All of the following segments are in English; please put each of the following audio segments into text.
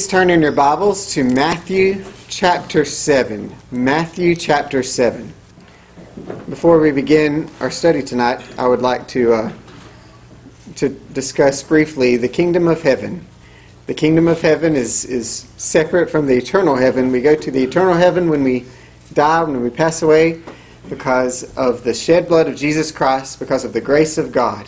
Please turn in your Bibles to Matthew chapter 7. Matthew chapter 7. Before we begin our study tonight, I would like to, uh, to discuss briefly the kingdom of heaven. The kingdom of heaven is, is separate from the eternal heaven. We go to the eternal heaven when we die, when we pass away, because of the shed blood of Jesus Christ, because of the grace of God.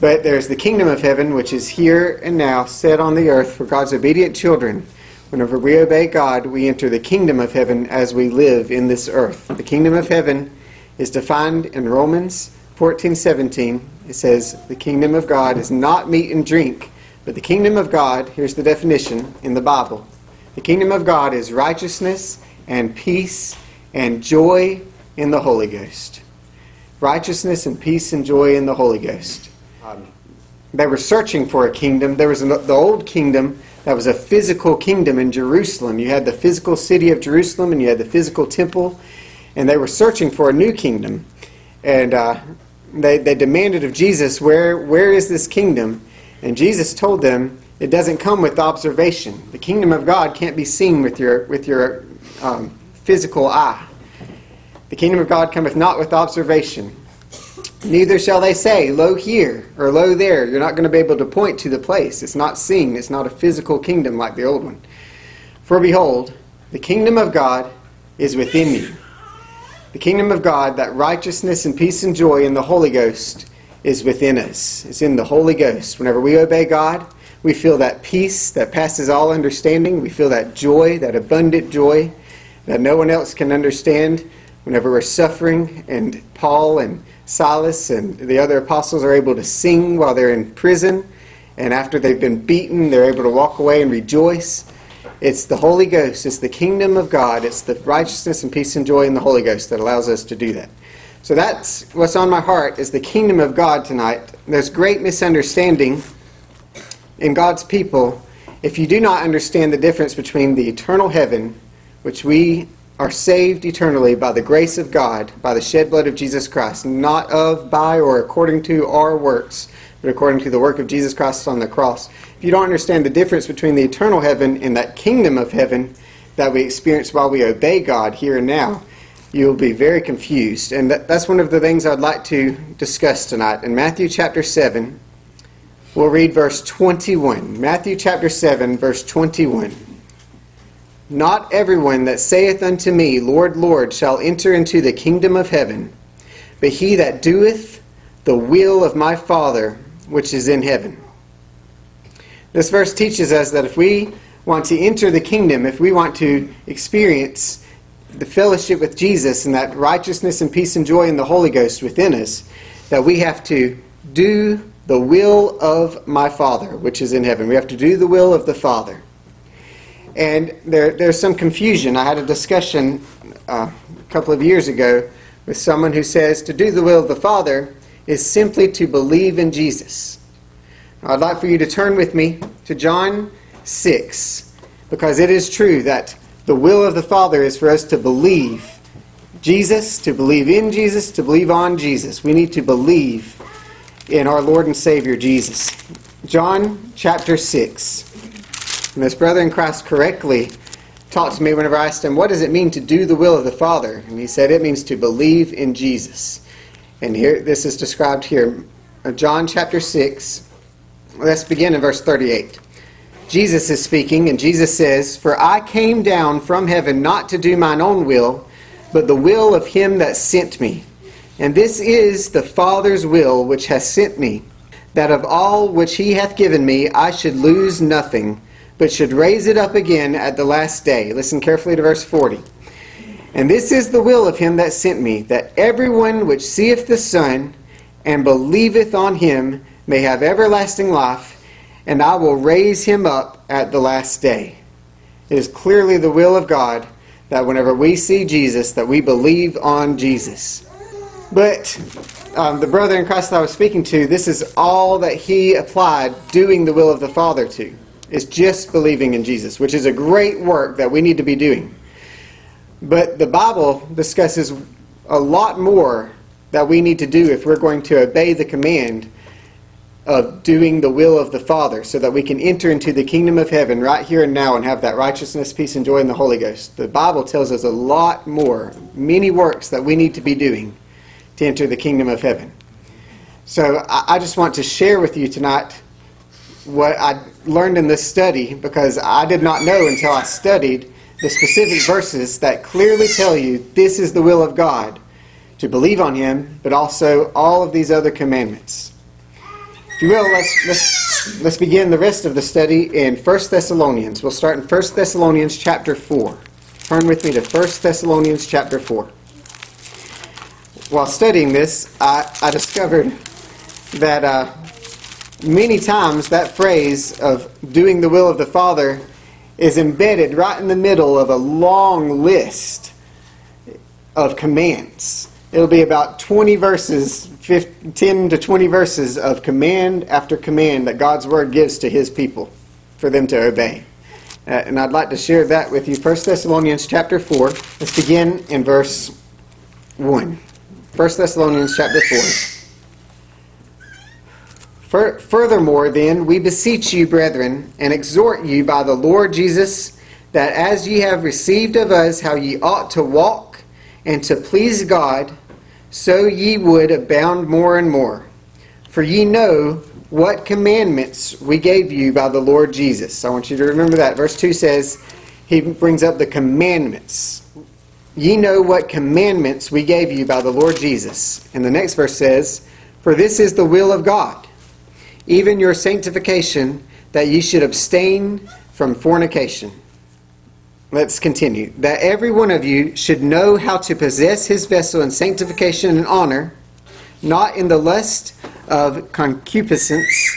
But there's the kingdom of heaven, which is here and now set on the earth for God's obedient children. Whenever we obey God, we enter the kingdom of heaven as we live in this earth. The kingdom of heaven is defined in Romans 14:17. It says, The kingdom of God is not meat and drink, but the kingdom of God, here's the definition in the Bible the kingdom of God is righteousness and peace and joy in the Holy Ghost. Righteousness and peace and joy in the Holy Ghost. They were searching for a kingdom. There was an, the old kingdom that was a physical kingdom in Jerusalem. You had the physical city of Jerusalem and you had the physical temple, and they were searching for a new kingdom. And uh, they, they demanded of Jesus, where, where is this kingdom? And Jesus told them, it doesn't come with observation. The kingdom of God can't be seen with your, with your um, physical eye. The kingdom of God cometh not with observation. Neither shall they say, Lo here, or Lo there. You're not going to be able to point to the place. It's not seen. It's not a physical kingdom like the old one. For behold, the kingdom of God is within you. The kingdom of God, that righteousness and peace and joy in the Holy Ghost, is within us. It's in the Holy Ghost. Whenever we obey God, we feel that peace that passes all understanding. We feel that joy, that abundant joy that no one else can understand whenever we're suffering. And Paul and Silas and the other apostles are able to sing while they're in prison. And after they've been beaten, they're able to walk away and rejoice. It's the Holy Ghost, it's the kingdom of God, it's the righteousness and peace and joy in the Holy Ghost that allows us to do that. So that's what's on my heart is the kingdom of God tonight. There's great misunderstanding in God's people if you do not understand the difference between the eternal heaven, which we are saved eternally by the grace of God, by the shed blood of Jesus Christ, not of, by, or according to our works, but according to the work of Jesus Christ on the cross. If you don't understand the difference between the eternal heaven and that kingdom of heaven that we experience while we obey God here and now, you'll be very confused. And that's one of the things I'd like to discuss tonight. In Matthew chapter 7, we'll read verse 21. Matthew chapter 7, verse 21. Not everyone that saith unto me, Lord, Lord, shall enter into the kingdom of heaven, but he that doeth the will of my Father which is in heaven. This verse teaches us that if we want to enter the kingdom, if we want to experience the fellowship with Jesus and that righteousness and peace and joy in the Holy Ghost within us, that we have to do the will of my Father which is in heaven. We have to do the will of the Father. And there, there's some confusion. I had a discussion uh, a couple of years ago with someone who says to do the will of the Father is simply to believe in Jesus. Now, I'd like for you to turn with me to John 6, because it is true that the will of the Father is for us to believe Jesus, to believe in Jesus, to believe on Jesus. We need to believe in our Lord and Savior Jesus. John chapter 6. And this brother in Christ correctly taught to me whenever I asked him, What does it mean to do the will of the Father? And he said, It means to believe in Jesus. And here, this is described here. Uh, John chapter 6. Let's begin in verse 38. Jesus is speaking, and Jesus says, For I came down from heaven not to do mine own will, but the will of him that sent me. And this is the Father's will which hath sent me, that of all which he hath given me I should lose nothing but should raise it up again at the last day. Listen carefully to verse 40. And this is the will of him that sent me, that everyone which seeth the Son and believeth on him may have everlasting life, and I will raise him up at the last day. It is clearly the will of God that whenever we see Jesus, that we believe on Jesus. But um, the brother in Christ that I was speaking to, this is all that he applied doing the will of the Father to is just believing in Jesus, which is a great work that we need to be doing. But the Bible discusses a lot more that we need to do if we're going to obey the command of doing the will of the Father so that we can enter into the kingdom of heaven right here and now and have that righteousness, peace, and joy in the Holy Ghost. The Bible tells us a lot more, many works that we need to be doing to enter the kingdom of heaven. So I just want to share with you tonight what I learned in this study because I did not know until I studied the specific verses that clearly tell you this is the will of God to believe on Him, but also all of these other commandments. If you will, let's, let's, let's begin the rest of the study in 1 Thessalonians. We'll start in 1 Thessalonians chapter 4. Turn with me to 1 Thessalonians chapter 4. While studying this, I, I discovered that uh, many times that phrase of doing the will of the Father is embedded right in the middle of a long list of commands. It'll be about 20 verses 10 to 20 verses of command after command that God's Word gives to His people for them to obey. Uh, and I'd like to share that with you. 1 Thessalonians chapter 4. Let's begin in verse 1. 1 Thessalonians chapter 4. Furthermore, then, we beseech you, brethren, and exhort you by the Lord Jesus, that as ye have received of us how ye ought to walk and to please God, so ye would abound more and more. For ye know what commandments we gave you by the Lord Jesus. I want you to remember that. Verse 2 says, he brings up the commandments. Ye know what commandments we gave you by the Lord Jesus. And the next verse says, For this is the will of God, even your sanctification, that ye should abstain from fornication. Let's continue. That every one of you should know how to possess his vessel in sanctification and honor, not in the lust of concupiscence,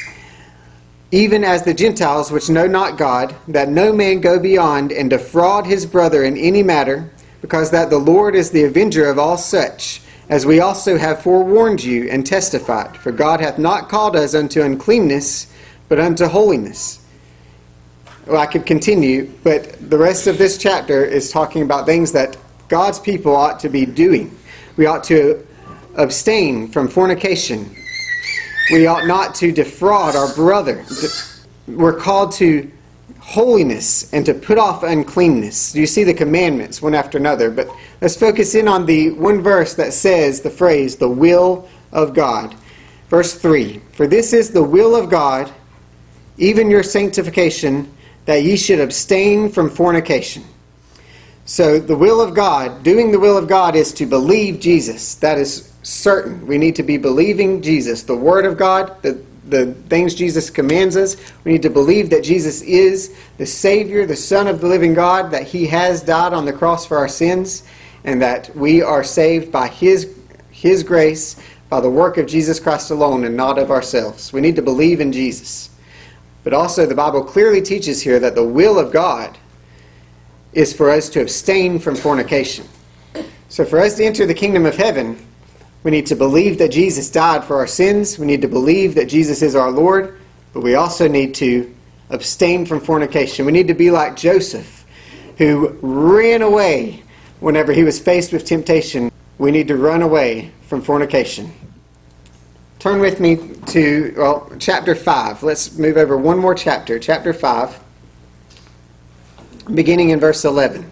even as the Gentiles which know not God, that no man go beyond and defraud his brother in any matter, because that the Lord is the avenger of all such, as we also have forewarned you and testified. For God hath not called us unto uncleanness, but unto holiness. Well, I could continue, but the rest of this chapter is talking about things that God's people ought to be doing. We ought to abstain from fornication. We ought not to defraud our brother. We're called to holiness and to put off uncleanness. You see the commandments one after another, but let's focus in on the one verse that says the phrase, the will of God. Verse 3 For this is the will of God, even your sanctification that ye should abstain from fornication. So, the will of God, doing the will of God, is to believe Jesus. That is certain. We need to be believing Jesus, the Word of God, the, the things Jesus commands us. We need to believe that Jesus is the Savior, the Son of the living God, that He has died on the cross for our sins, and that we are saved by His, His grace, by the work of Jesus Christ alone, and not of ourselves. We need to believe in Jesus. But also, the Bible clearly teaches here that the will of God is for us to abstain from fornication. So, for us to enter the kingdom of heaven, we need to believe that Jesus died for our sins. We need to believe that Jesus is our Lord. But we also need to abstain from fornication. We need to be like Joseph, who ran away whenever he was faced with temptation. We need to run away from fornication. Turn with me to, well, chapter 5. Let's move over one more chapter, chapter 5, beginning in verse 11.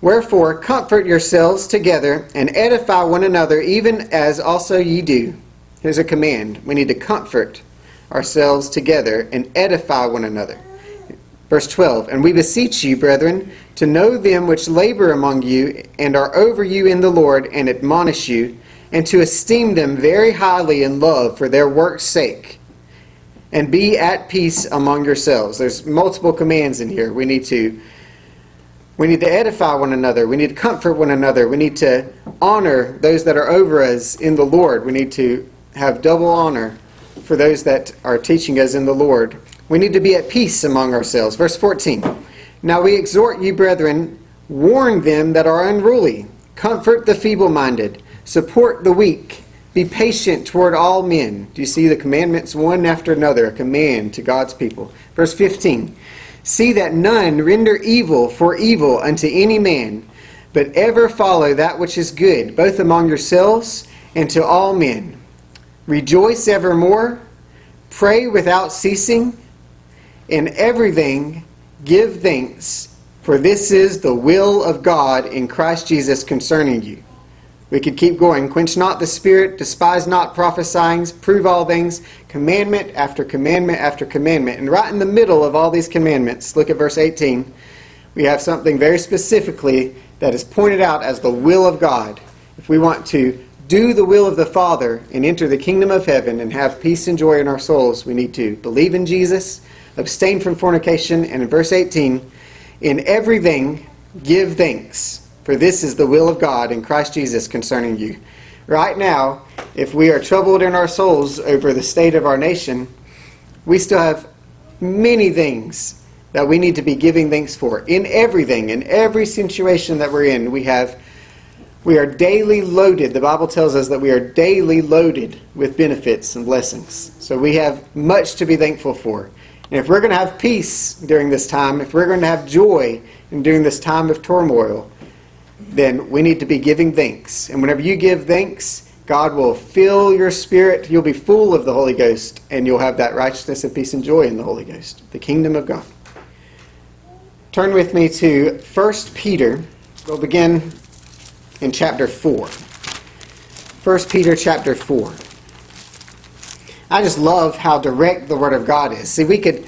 Wherefore, comfort yourselves together and edify one another, even as also ye do. Here's a command. We need to comfort ourselves together and edify one another. Verse 12 And we beseech you, brethren, to know them which labor among you and are over you in the Lord and admonish you and to esteem them very highly in love for their work's sake, and be at peace among yourselves. There's multiple commands in here. We need to we need to edify one another. We need to comfort one another. We need to honor those that are over us in the Lord. We need to have double honor for those that are teaching us in the Lord. We need to be at peace among ourselves. Verse 14. Now we exhort you, brethren, warn them that are unruly, comfort the feeble minded Support the weak. Be patient toward all men. Do you see the commandments one after another? A command to God's people. Verse 15 See that none render evil for evil unto any man, but ever follow that which is good, both among yourselves and to all men. Rejoice evermore, pray without ceasing, in everything give thanks, for this is the will of God in Christ Jesus concerning you. We could keep going. Quench not the spirit, despise not prophesying, prove all things, commandment after commandment after commandment. And right in the middle of all these commandments, look at verse 18, we have something very specifically that is pointed out as the will of God. If we want to do the will of the Father and enter the kingdom of heaven and have peace and joy in our souls, we need to believe in Jesus, abstain from fornication, and in verse 18, in everything give thanks for this is the will of God in Christ Jesus concerning you. Right now, if we are troubled in our souls over the state of our nation, we still have many things that we need to be giving thanks for. In everything, in every situation that we're in, we have we are daily loaded. The Bible tells us that we are daily loaded with benefits and blessings. So we have much to be thankful for. And if we're going to have peace during this time, if we're going to have joy during this time of turmoil, then we need to be giving thanks. And whenever you give thanks, God will fill your spirit. You'll be full of the Holy Ghost, and you'll have that righteousness and peace and joy in the Holy Ghost, the kingdom of God. Turn with me to 1 Peter. We'll begin in chapter 4. 1 Peter chapter 4. I just love how direct the Word of God is. See, we could,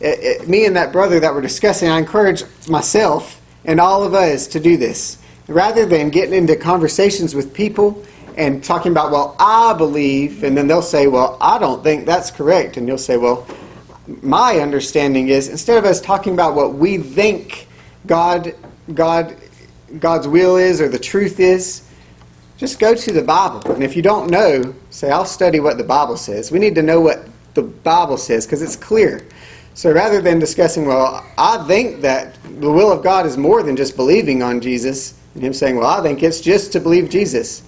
it, it, me and that brother that we're discussing, I encourage myself and all of us to do this rather than getting into conversations with people and talking about, well, I believe, and then they'll say, well, I don't think that's correct. And you'll say, well, my understanding is instead of us talking about what we think God, God, God's will is or the truth is, just go to the Bible. And if you don't know, say, I'll study what the Bible says. We need to know what the Bible says because it's clear. So rather than discussing, well, I think that the will of God is more than just believing on Jesus, and him saying, Well, I think it's just to believe Jesus.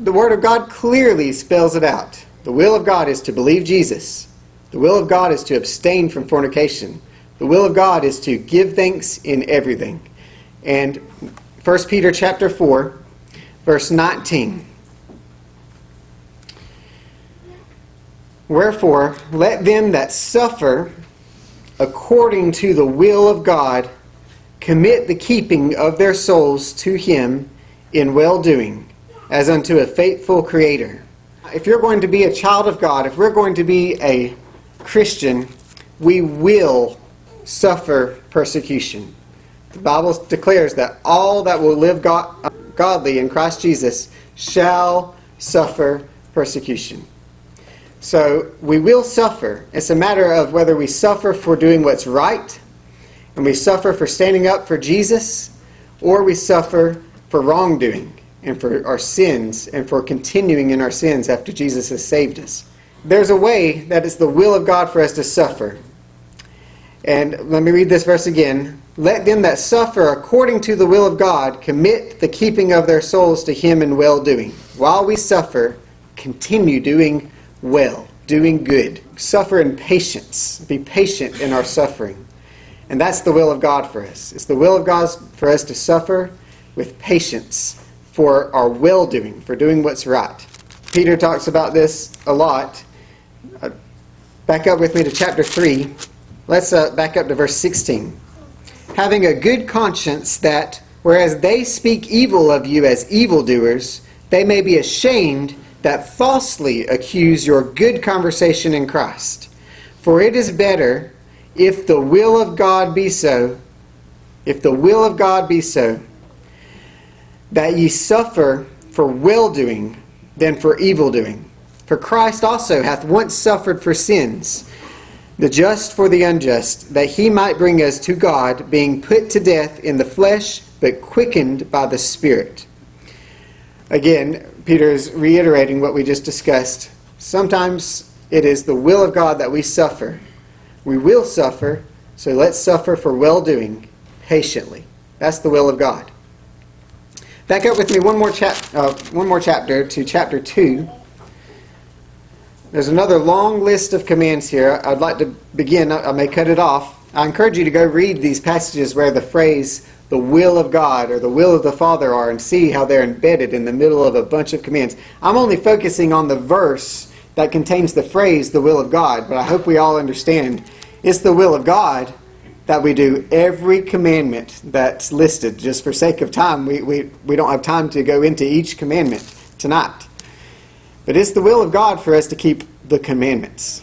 The Word of God clearly spells it out. The will of God is to believe Jesus. The will of God is to abstain from fornication. The will of God is to give thanks in everything. And 1 Peter chapter 4, verse 19. Wherefore, let them that suffer according to the will of God commit the keeping of their souls to Him in well doing, as unto a faithful Creator. If you're going to be a child of God, if we're going to be a Christian, we will suffer persecution. The Bible declares that all that will live God, godly in Christ Jesus shall suffer persecution. So we will suffer. It's a matter of whether we suffer for doing what's right and we suffer for standing up for Jesus, or we suffer for wrongdoing and for our sins and for continuing in our sins after Jesus has saved us. There's a way that it's the will of God for us to suffer. And let me read this verse again. Let them that suffer according to the will of God commit the keeping of their souls to Him in well doing. While we suffer, continue doing well, doing good. Suffer in patience. Be patient in our suffering. And that's the will of God for us. It's the will of God for us to suffer with patience for our well doing, for doing what's right. Peter talks about this a lot. Uh, back up with me to chapter 3. Let's uh, back up to verse 16. Having a good conscience that, whereas they speak evil of you as evildoers, they may be ashamed that falsely accuse your good conversation in Christ. For it is better if the will of God be so, if the will of God be so, that ye suffer for well doing than for evil doing. For Christ also hath once suffered for sins, the just for the unjust, that he might bring us to God, being put to death in the flesh, but quickened by the Spirit. Again, Peter is reiterating what we just discussed. Sometimes it is the will of God that we suffer we will suffer, so let's suffer for well doing patiently. That's the will of God. Back up with me one more, chap- uh, one more chapter to chapter 2. There's another long list of commands here. I'd like to begin, I may cut it off. I encourage you to go read these passages where the phrase the will of God or the will of the Father are and see how they're embedded in the middle of a bunch of commands. I'm only focusing on the verse that contains the phrase, the will of God, but I hope we all understand it's the will of God that we do every commandment that's listed. Just for sake of time, we, we, we don't have time to go into each commandment tonight. But it's the will of God for us to keep the commandments.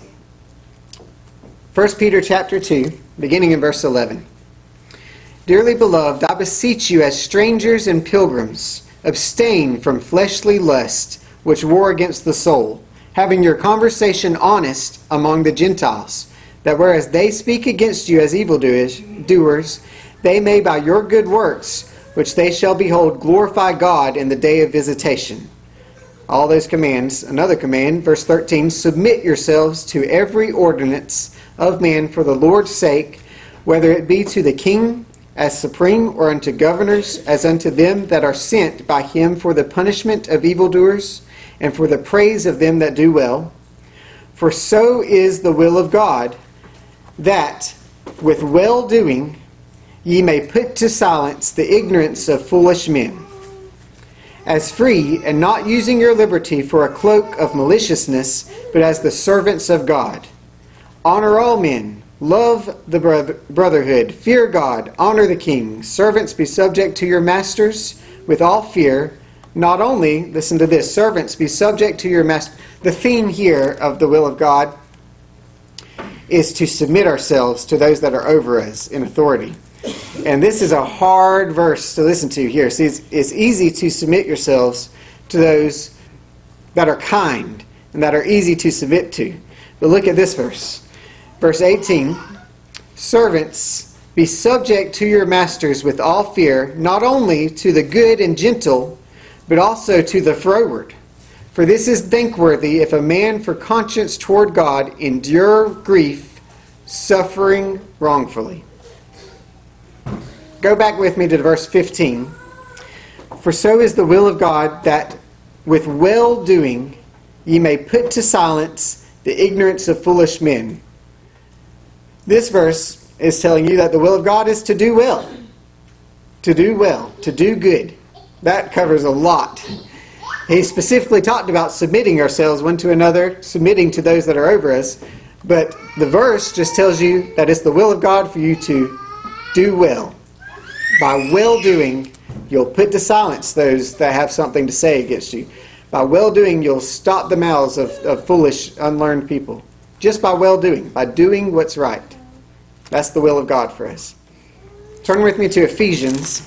1 Peter chapter 2, beginning in verse 11. Dearly beloved, I beseech you as strangers and pilgrims, abstain from fleshly lust which war against the soul, having your conversation honest among the Gentiles, that whereas they speak against you as evildoers, doers, they may by your good works, which they shall behold, glorify God in the day of visitation. All those commands. Another command, verse 13 Submit yourselves to every ordinance of man for the Lord's sake, whether it be to the king as supreme, or unto governors, as unto them that are sent by him for the punishment of evildoers, and for the praise of them that do well. For so is the will of God, that with well doing ye may put to silence the ignorance of foolish men. As free, and not using your liberty for a cloak of maliciousness, but as the servants of God. Honor all men Love the brotherhood. Fear God. Honor the king. Servants, be subject to your masters with all fear. Not only, listen to this, servants, be subject to your master. The theme here of the will of God is to submit ourselves to those that are over us in authority. And this is a hard verse to listen to here. See, it's, it's easy to submit yourselves to those that are kind and that are easy to submit to. But look at this verse. Verse 18 Servants, be subject to your masters with all fear, not only to the good and gentle, but also to the froward. For this is thankworthy if a man for conscience toward God endure grief, suffering wrongfully. Go back with me to verse 15. For so is the will of God that with well doing ye may put to silence the ignorance of foolish men. This verse is telling you that the will of God is to do well. To do well, to do good. That covers a lot. He specifically talked about submitting ourselves one to another, submitting to those that are over us. But the verse just tells you that it's the will of God for you to do well. By well doing, you'll put to silence those that have something to say against you. By well doing, you'll stop the mouths of, of foolish, unlearned people just by well doing, by doing what's right. That's the will of God for us. Turn with me to Ephesians.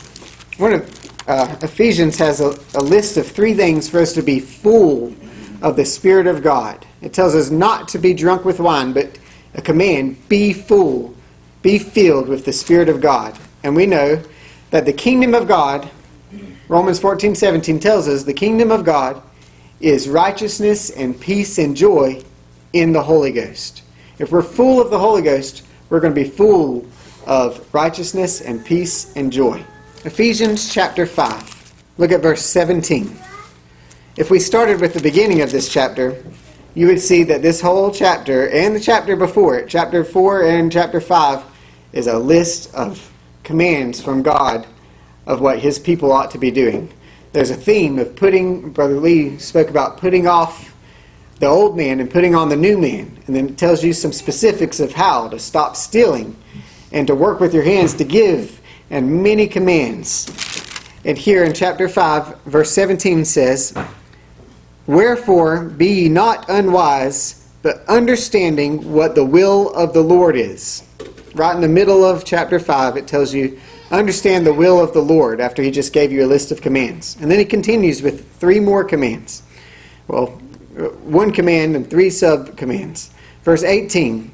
One of uh, Ephesians has a, a list of three things for us to be full of the Spirit of God. It tells us not to be drunk with wine, but a command be full, be filled with the Spirit of God. And we know that the kingdom of God, Romans 14 17 tells us the kingdom of God is righteousness and peace and joy in the Holy Ghost. If we're full of the Holy Ghost, we're going to be full of righteousness and peace and joy. Ephesians chapter 5. Look at verse 17. If we started with the beginning of this chapter, you would see that this whole chapter and the chapter before it, chapter 4 and chapter 5, is a list of commands from God of what his people ought to be doing. There's a theme of putting, Brother Lee spoke about putting off the old man and putting on the new man. And then it tells you some specifics of how to stop stealing and to work with your hands to give, and many commands. And here in chapter 5, verse 17 says, Wherefore be ye not unwise, but understanding what the will of the Lord is. Right in the middle of chapter 5, it tells you, understand the will of the Lord after he just gave you a list of commands. And then he continues with three more commands. Well, Uh, one command and three sub commands. Verse 18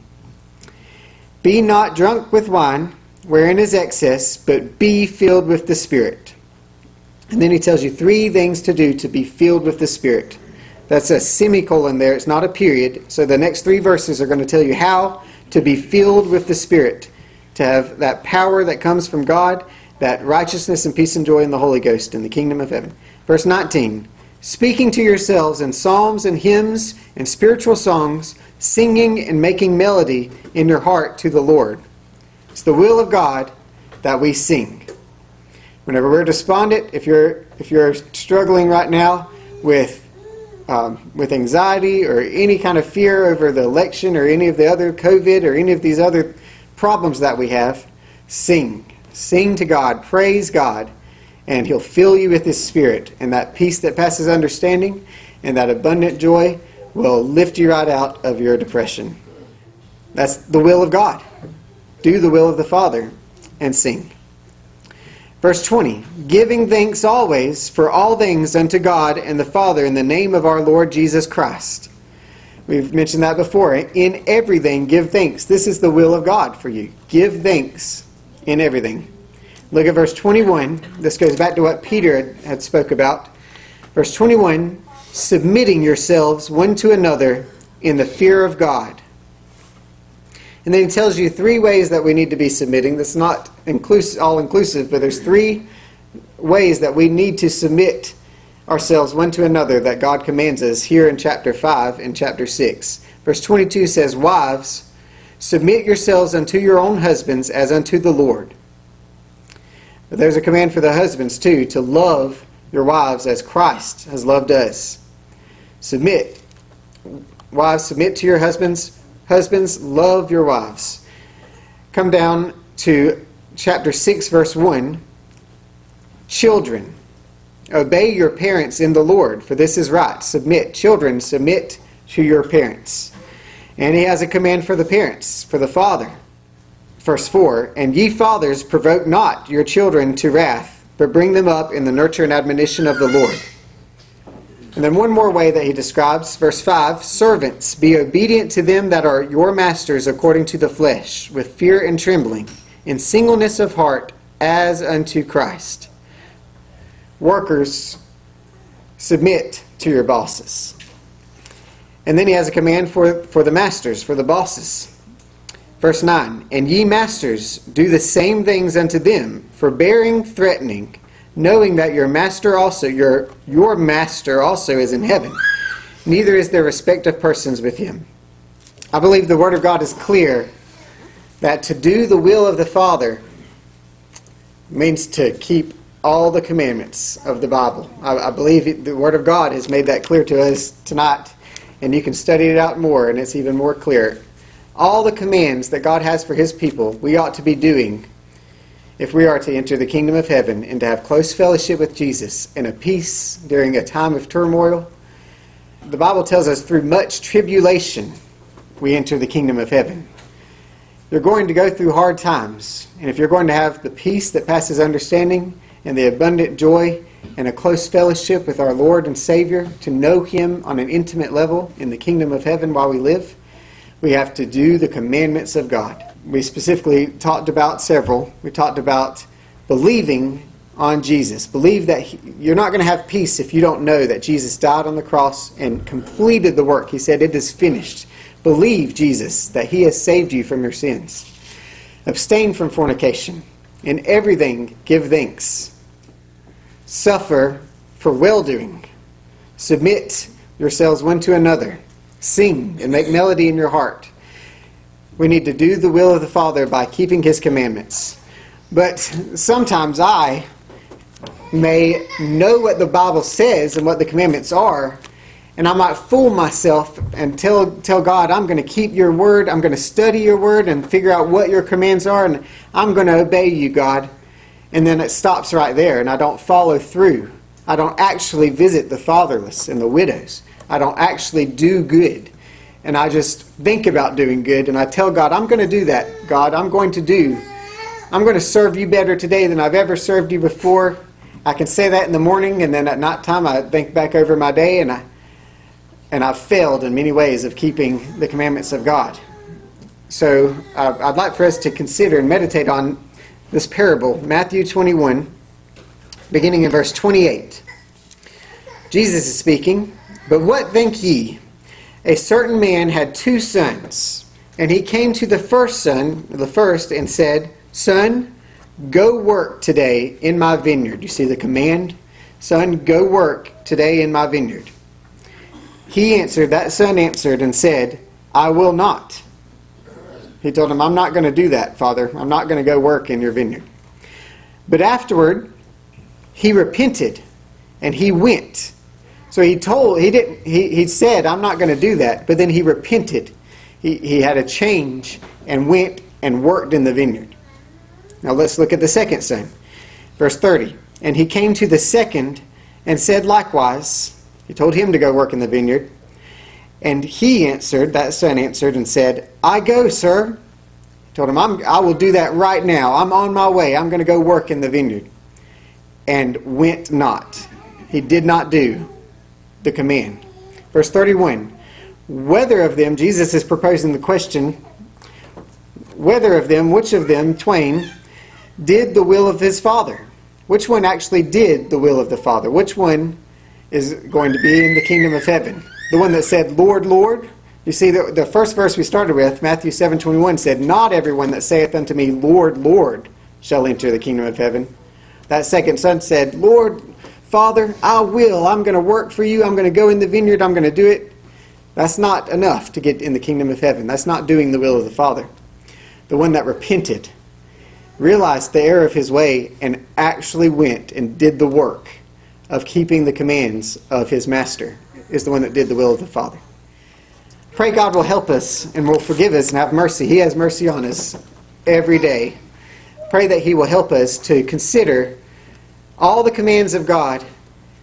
Be not drunk with wine, wherein is excess, but be filled with the Spirit. And then he tells you three things to do to be filled with the Spirit. That's a semicolon there, it's not a period. So the next three verses are going to tell you how to be filled with the Spirit, to have that power that comes from God, that righteousness and peace and joy in the Holy Ghost in the kingdom of heaven. Verse 19 speaking to yourselves in psalms and hymns and spiritual songs, singing and making melody in your heart to the Lord. It's the will of God that we sing. Whenever we're despondent, if you're if you're struggling right now with um, with anxiety or any kind of fear over the election or any of the other COVID or any of these other problems that we have, sing. Sing to God, praise God, and He'll fill you with His Spirit. And that peace that passes understanding and that abundant joy will lift you right out of your depression. That's the will of God. Do the will of the Father and sing. Verse 20 Giving thanks always for all things unto God and the Father in the name of our Lord Jesus Christ. We've mentioned that before. In everything, give thanks. This is the will of God for you. Give thanks in everything. Look at verse 21. This goes back to what Peter had spoke about. Verse 21 Submitting yourselves one to another in the fear of God. And then he tells you three ways that we need to be submitting. That's not inclusive, all inclusive, but there's three ways that we need to submit ourselves one to another that God commands us here in chapter 5 and chapter 6. Verse 22 says, Wives, submit yourselves unto your own husbands as unto the Lord. There's a command for the husbands too to love your wives as Christ has loved us. Submit. Wives, submit to your husbands Husbands, love your wives. Come down to chapter 6, verse 1. Children, obey your parents in the Lord, for this is right. Submit. Children, submit to your parents. And he has a command for the parents, for the father. Verse 4 And ye fathers, provoke not your children to wrath, but bring them up in the nurture and admonition of the Lord. And then one more way that he describes, verse 5 Servants, be obedient to them that are your masters according to the flesh, with fear and trembling, in singleness of heart, as unto Christ. Workers, submit to your bosses. And then he has a command for, for the masters, for the bosses. Verse 9 And ye masters, do the same things unto them, forbearing, threatening knowing that your master also your your master also is in heaven. Neither is there respect of persons with him. I believe the word of god is clear that to do the will of the father means to keep all the commandments of the bible. I, I believe the word of god has made that clear to us tonight and you can study it out more and it's even more clear all the commands that god has for his people we ought to be doing if we are to enter the kingdom of heaven and to have close fellowship with Jesus and a peace during a time of turmoil, the Bible tells us through much tribulation we enter the kingdom of heaven. You're going to go through hard times, and if you're going to have the peace that passes understanding and the abundant joy and a close fellowship with our Lord and Savior, to know Him on an intimate level in the kingdom of heaven while we live, we have to do the commandments of God we specifically talked about several. We talked about believing on Jesus. Believe that he, you're not going to have peace if you don't know that Jesus died on the cross and completed the work. He said, It is finished. Believe Jesus that He has saved you from your sins. Abstain from fornication. In everything, give thanks. Suffer for well doing. Submit yourselves one to another. Sing and make melody in your heart we need to do the will of the Father by keeping His commandments. But sometimes I may know what the Bible says and what the commandments are, and I might fool myself and tell, tell God, I'm going to keep your word, I'm going to study your word and figure out what your commands are, and I'm going to obey you, God. And then it stops right there, and I don't follow through. I don't actually visit the fatherless and the widows. I don't actually do good and I just think about doing good and I tell God, I'm going to do that. God, I'm going to do. I'm going to serve you better today than I've ever served you before. I can say that in the morning and then at night time I think back over my day and I and I've failed in many ways of keeping the commandments of God. So uh, I'd like for us to consider and meditate on this parable, Matthew 21, beginning in verse 28. Jesus is speaking, But what think ye? a certain man had two sons, and he came to the first son, the first, and said, Son, go work today in my vineyard. You see the command? Son, go work today in my vineyard. He answered, that son answered and said, I will not. He told him, I'm not going to do that, Father. I'm not going to go work in your vineyard. But afterward, he repented and he went. So he told, he didn't, he, he said, I'm not going to do that. But then he repented. He, he had a change and went and worked in the vineyard. Now let's look at the second son. Verse 30. And he came to the second and said likewise. He told him to go work in the vineyard. And he answered, that son answered and said, I go, sir. He told him, I'm, I will do that right now. I'm on my way. I'm going to go work in the vineyard. And went not. He did not do the command. Verse 31 Whether of them, Jesus is proposing the question, whether of them, which of them twain, did the will of his Father? Which one actually did the will of the Father? Which one is going to be in the kingdom of heaven? The one that said, Lord, Lord? You see, the, the first verse we started with, Matthew 7 21, said, Not everyone that saith unto me, Lord, Lord, shall enter the kingdom of heaven. That second son said, Lord, Father, I will. I'm going to work for you. I'm going to go in the vineyard. I'm going to do it. That's not enough to get in the kingdom of heaven. That's not doing the will of the Father. The one that repented, realized the error of his way, and actually went and did the work of keeping the commands of his master is the one that did the will of the Father. Pray God will help us and will forgive us and have mercy. He has mercy on us every day. Pray that He will help us to consider all the commands of God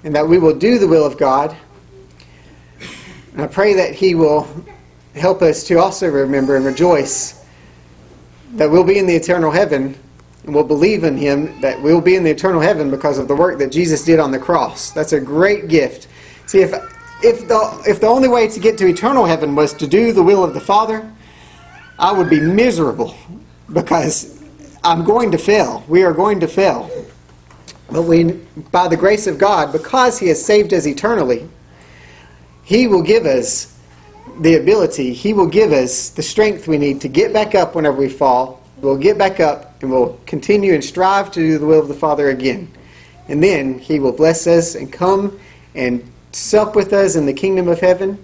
and that we will do the will of God. And I pray that He will help us to also remember and rejoice that we'll be in the eternal heaven and we'll believe in Him that we'll be in the eternal heaven because of the work that Jesus did on the cross. That's a great gift. See, if, if, the, if the only way to get to eternal heaven was to do the will of the Father, I would be miserable because I'm going to fail. We are going to fail. But we, by the grace of God, because He has saved us eternally, He will give us the ability, He will give us the strength we need to get back up whenever we fall. We'll get back up and we'll continue and strive to do the will of the Father again. And then He will bless us and come and sup with us in the kingdom of heaven.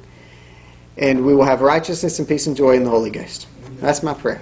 And we will have righteousness and peace and joy in the Holy Ghost. That's my prayer.